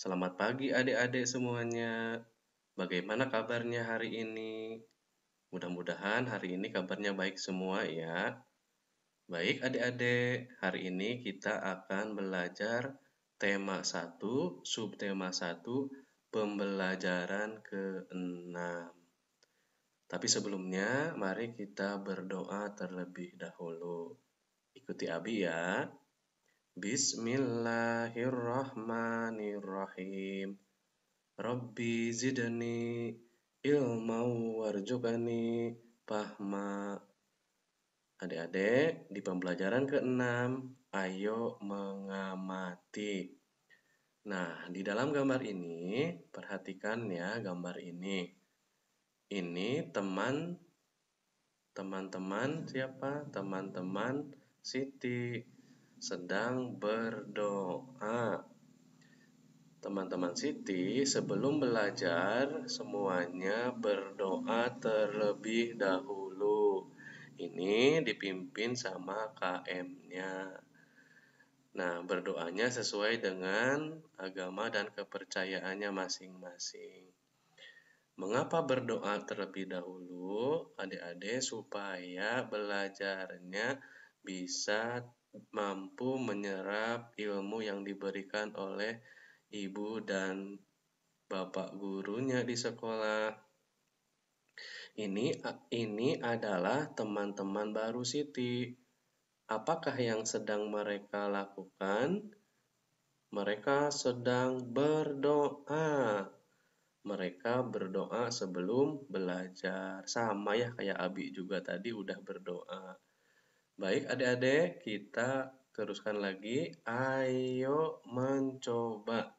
Selamat pagi adik-adik semuanya. Bagaimana kabarnya hari ini? Mudah-mudahan hari ini kabarnya baik semua ya. Baik adik-adik, hari ini kita akan belajar tema 1, subtema 1, pembelajaran ke-6. Tapi sebelumnya, mari kita berdoa terlebih dahulu. Ikuti Abi ya. Bismillahirrahmanirrahim. Rabbi zidni ilma warjukani pahma. Adik-adik, di pembelajaran ke-6, ayo mengamati. Nah, di dalam gambar ini, perhatikan ya gambar ini. Ini teman teman-teman siapa? Teman-teman Siti sedang berdoa. Teman-teman Siti sebelum belajar semuanya berdoa terlebih dahulu. Ini dipimpin sama KM-nya. Nah, berdoanya sesuai dengan agama dan kepercayaannya masing-masing. Mengapa berdoa terlebih dahulu, adik-adik, supaya belajarnya bisa mampu menyerap ilmu yang diberikan oleh ibu dan bapak gurunya di sekolah. Ini ini adalah teman-teman baru Siti. Apakah yang sedang mereka lakukan? Mereka sedang berdoa. Mereka berdoa sebelum belajar. Sama ya kayak Abi juga tadi udah berdoa. Baik adik-adik, kita teruskan lagi. Ayo mencoba.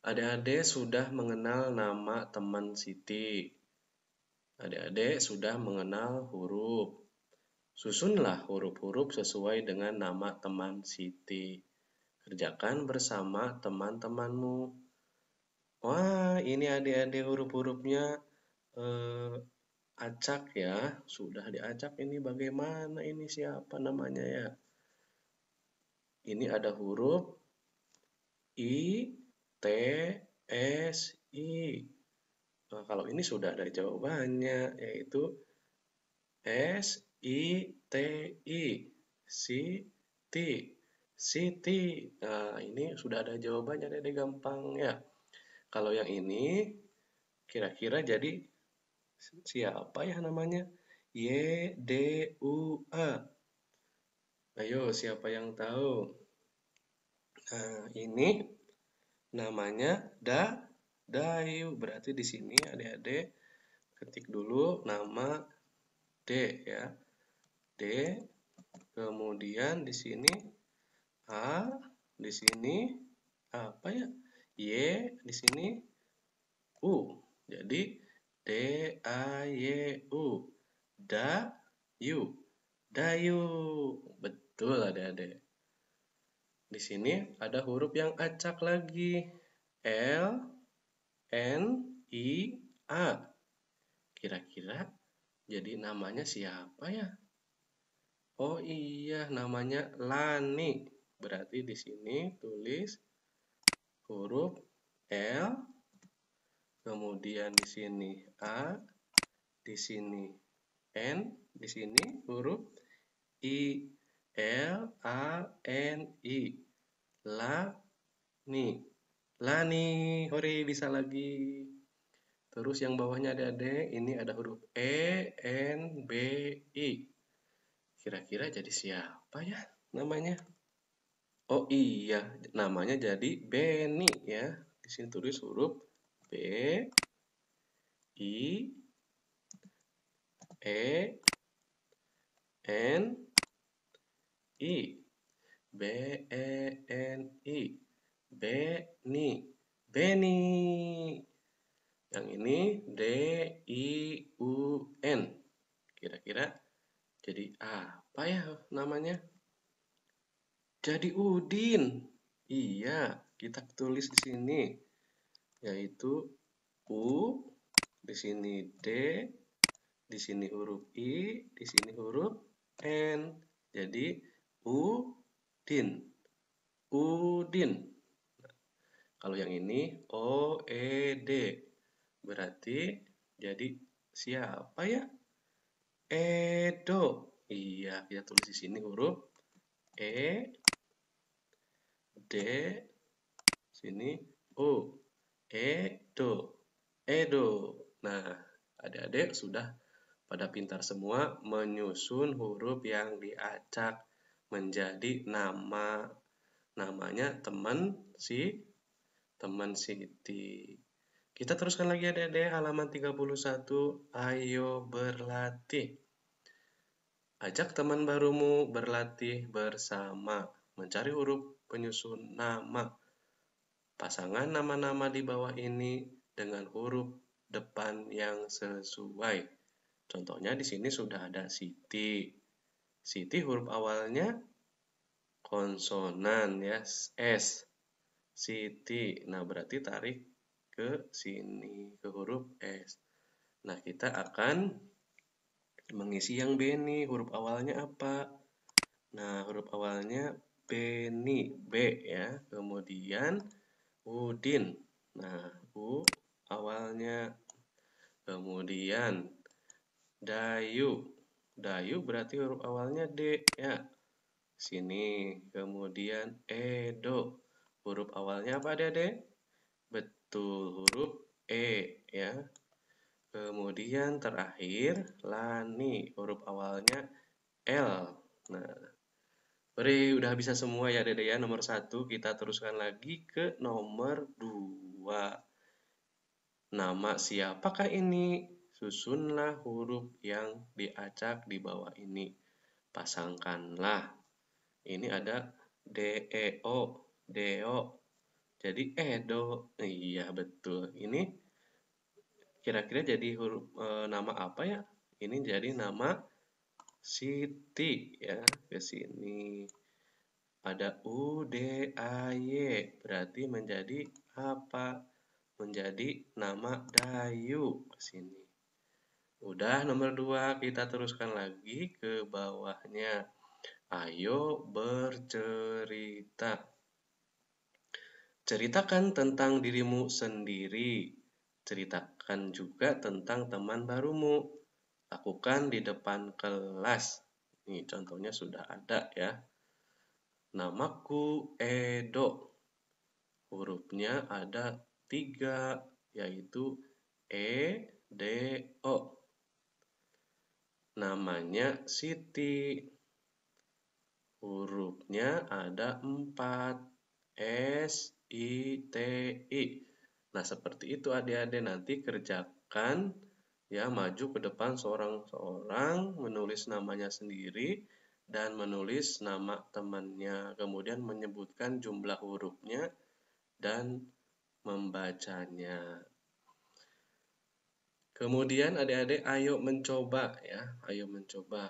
Adik-adik sudah mengenal nama teman Siti. Adik-adik sudah mengenal huruf. Susunlah huruf-huruf sesuai dengan nama teman Siti. Kerjakan bersama teman-temanmu. Wah, ini adik-adik huruf-hurufnya eh, acak ya sudah diacak ini bagaimana ini siapa namanya ya? Ini ada huruf I T S I. Nah, kalau ini sudah ada jawabannya yaitu S I T I Siti Siti nah ini sudah ada jawabannya jadi gampang ya. Kalau yang ini kira-kira jadi siapa ya namanya? Y D U A. Ayo, siapa yang tahu? Nah, ini namanya da dayu. Berarti di sini adik-adik ketik dulu nama D ya. D kemudian di sini A, di sini apa ya? Y, di sini U. Jadi D A Y U. Dayu. Dayu. Betul adik-adik. Di sini ada huruf yang acak lagi. L N I A. Kira-kira jadi namanya siapa ya? Oh iya, namanya Lani. Berarti di sini tulis huruf L kemudian di sini A, di sini N, di sini huruf I, L, A, N, I. La, ni. Lani, hore bisa lagi. Terus yang bawahnya ada adik ini ada huruf E, N, B, I. Kira-kira jadi siapa ya namanya? Oh iya, namanya jadi Beni ya. Di sini tulis huruf B I E N I. B E N I. Beni. Beni. Yang ini D I U N. Kira-kira jadi apa ya namanya? Jadi Udin. Iya kita tulis di sini yaitu U, di sini D, di sini huruf I, di sini huruf N. Jadi U, din. Udin. kalau yang ini O E D. Berarti jadi siapa ya? Edo. Iya, kita tulis di sini huruf E D sini O. Edo. Edo. Nah, adik-adik sudah pada pintar semua menyusun huruf yang diacak menjadi nama namanya teman si teman Siti. Kita teruskan lagi adik-adik halaman 31. Ayo berlatih. Ajak teman barumu berlatih bersama. Mencari huruf penyusun nama. Pasangan nama-nama di bawah ini dengan huruf depan yang sesuai. Contohnya di sini sudah ada Siti. Siti huruf awalnya konsonan ya, S. Siti. Nah, berarti tarik ke sini, ke huruf S. Nah, kita akan mengisi yang B nih. Huruf awalnya apa? Nah, huruf awalnya B nih, B ya. Kemudian Udin. Nah, U awalnya. Kemudian Dayu. Dayu berarti huruf awalnya D ya. Sini. Kemudian Edo. Huruf awalnya apa Dede? Betul, huruf E ya. Kemudian terakhir Lani. Huruf awalnya L. Nah, Beri, udah bisa semua ya Dede ya. Nomor satu, kita teruskan lagi ke nomor dua. Nama siapakah ini? Susunlah huruf yang diacak di bawah ini. Pasangkanlah. Ini ada D, E, O, Deo. Jadi Edo. Iya, betul. Ini kira-kira jadi huruf e, nama apa ya? Ini jadi nama Siti ya. Ke sini. Ada U, D, A, Y. Berarti menjadi apa? Menjadi nama Dayu ke sini. Udah nomor dua, kita teruskan lagi ke bawahnya. Ayo bercerita. Ceritakan tentang dirimu sendiri. Ceritakan juga tentang teman barumu. Lakukan di depan kelas. Ini contohnya sudah ada ya. Namaku Edo. Hurufnya ada tiga, yaitu E, D, O namanya Siti. Hurufnya ada empat. S, I, T, I. Nah, seperti itu adik-adik nanti kerjakan ya maju ke depan seorang-seorang menulis namanya sendiri dan menulis nama temannya kemudian menyebutkan jumlah hurufnya dan membacanya Kemudian adik-adik ayo mencoba ya, ayo mencoba.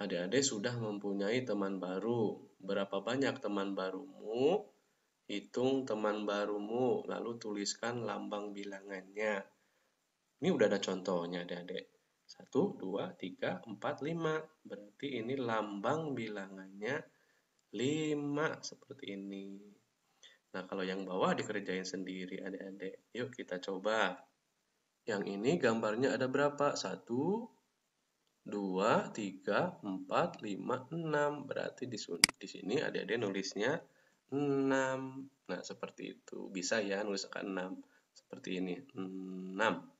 Adik-adik sudah mempunyai teman baru. Berapa banyak teman barumu? Hitung teman barumu, lalu tuliskan lambang bilangannya. Ini udah ada contohnya adik-adik. 1, 2, 3, 4, 5. Berarti ini lambang bilangannya 5 seperti ini. Nah, kalau yang bawah dikerjain sendiri adik-adik. Yuk kita coba. Yang ini gambarnya ada berapa? 1, 2, 3, 4, 5, 6. Berarti di, sini adik-adik nulisnya 6. Nah, seperti itu. Bisa ya nuliskan 6. Seperti ini. 6.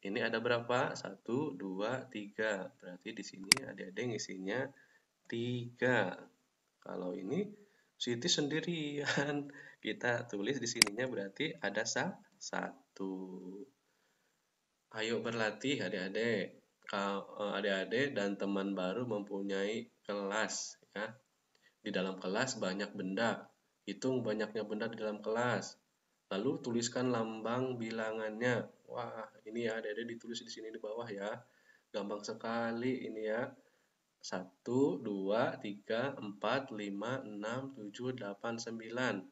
Ini ada berapa? 1, 2, 3. Berarti di sini adik-adik ngisinya 3. Kalau ini Siti sendirian. Kita tulis di sininya berarti ada satu. Ayo berlatih adik-adik. Eh, adik-adik dan teman baru mempunyai kelas ya. Di dalam kelas banyak benda. Hitung banyaknya benda di dalam kelas. Lalu tuliskan lambang bilangannya. Wah, ini ya adik-adik ditulis di sini di bawah ya. Gampang sekali ini ya. 1, 2, 3, 4, 5, 6, 7, 8, 9.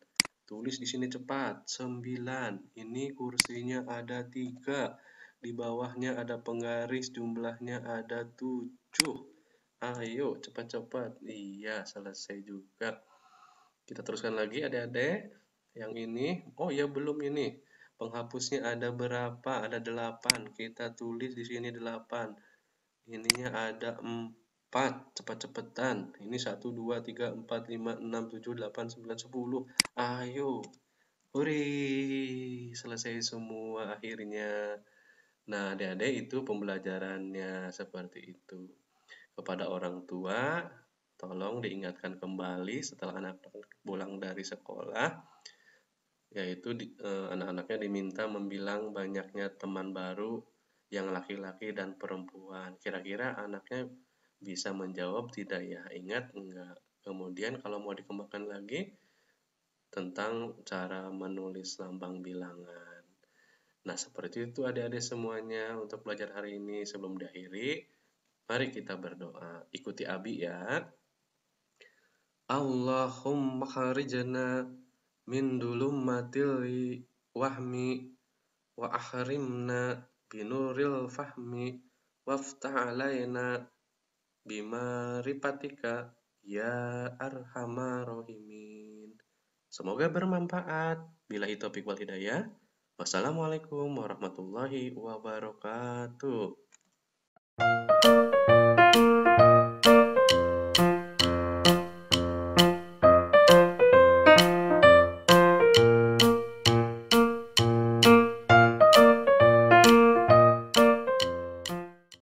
Tulis di sini cepat. 9. Ini kursinya ada 3 di bawahnya ada penggaris jumlahnya ada 7 ayo cepat-cepat iya selesai juga Kita teruskan lagi adik-adik. Yang ini, oh ya belum ini. Penghapusnya ada berapa? Ada delapan. Kita tulis di sini delapan. Ininya ada empat. Cepat-cepatan. Ini satu, dua, tiga, empat, lima, enam, tujuh, delapan, sembilan, sepuluh. Ayo. Huri. Selesai semua akhirnya. Nah, adik-adik itu pembelajarannya seperti itu. Kepada orang tua, tolong diingatkan kembali setelah anak-anak pulang dari sekolah yaitu eh, anak-anaknya diminta membilang banyaknya teman baru yang laki-laki dan perempuan. Kira-kira anaknya bisa menjawab tidak ya ingat enggak. Kemudian kalau mau dikembangkan lagi tentang cara menulis lambang bilangan. Nah seperti itu adik-adik semuanya untuk belajar hari ini. Sebelum diakhiri mari kita berdoa. Ikuti Abi ya. Allahumma kharijna min dulumatil wahmi wa ahrimna binuril fahmi waftah alaina bimaripatika ya arhamar rahimin. Semoga bermanfaat. Bila itu wal hidayah. Wassalamualaikum warahmatullahi wabarakatuh.